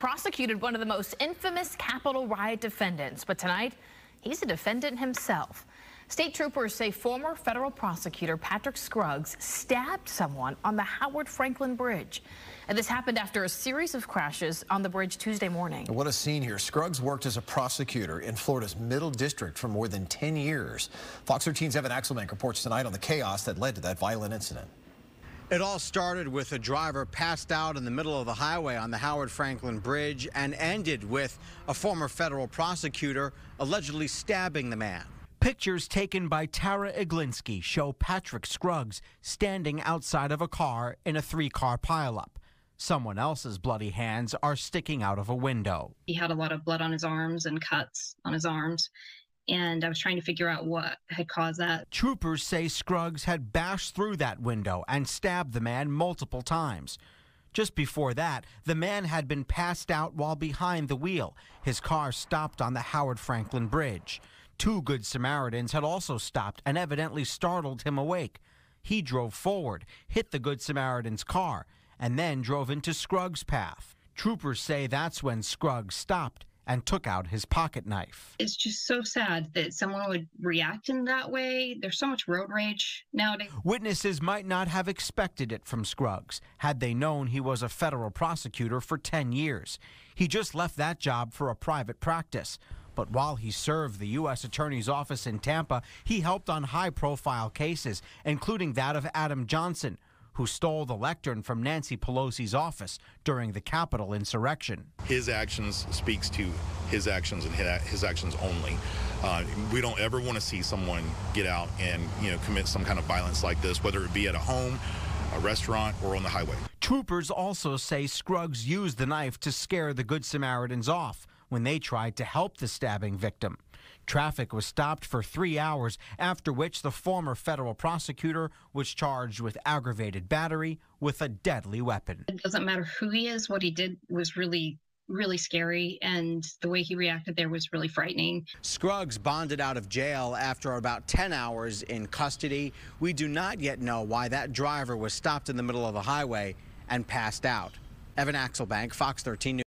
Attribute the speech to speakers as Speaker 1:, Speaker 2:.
Speaker 1: prosecuted one of the most infamous Capitol riot defendants, but tonight he's a defendant himself. State troopers say former federal prosecutor Patrick Scruggs stabbed someone on the Howard Frankland Bridge. And this happened after a series of crashes on the bridge Tuesday morning.
Speaker 2: What a scene here. Scruggs worked as a prosecutor in Florida's Middle District for more than 10 years. Fox 13's Evan Axelbank reports tonight on the chaos that led to that violent incident.
Speaker 3: It all started with a driver passed out in the middle of the highway on the Howard Frankland Bridge and ended with a former federal prosecutor allegedly stabbing the man.
Speaker 4: Pictures taken by Tara Iglinski show Patrick Scruggs standing outside of a car in a three car pileup. Someone else's bloody hands are sticking out of a window.
Speaker 5: He had a lot of blood on his arms and cuts on his arms and I was trying to figure out what had caused that.
Speaker 4: Troopers say Scruggs had bashed through that window and stabbed the man multiple times. Just before that, the man had been passed out while behind the wheel. His car stopped on the Howard Frankland Bridge. Two Good Samaritans had also stopped and evidently startled him awake. He drove forward, hit the Good Samaritan's car, and then drove into Scruggs' path. Troopers say that's when Scruggs stopped and took out his pocket knife.
Speaker 5: It's just so sad that someone would react in that way. There's so much road rage nowadays.
Speaker 4: Witnesses might not have expected it from Scruggs had they known he was a federal prosecutor for 10 years. He just left that job for a private practice. But while he served the U.S. Attorney's Office in Tampa, he helped on high profile cases, including that of Adam Johnson, who stole the lectern from Nancy Pelosi's office during the Capitol insurrection.
Speaker 6: His actions speaks to his actions and his actions only. Uh, we don't ever want to see someone get out and you know commit some kind of violence like this, whether it be at a home, a restaurant, or on the highway.
Speaker 4: Troopers also say Scruggs used the knife to scare the Good Samaritans off when they tried to help the stabbing victim. Traffic was stopped for three hours, after which the former federal prosecutor was charged with aggravated battery with a deadly weapon.
Speaker 5: It doesn't matter who he is, what he did was really really scary, and the way he reacted there was really frightening.
Speaker 3: Scruggs bonded out of jail after about 10 hours in custody. We do not yet know why that driver was stopped in the middle of the highway and passed out. Evan Axelbank, Fox 13 News.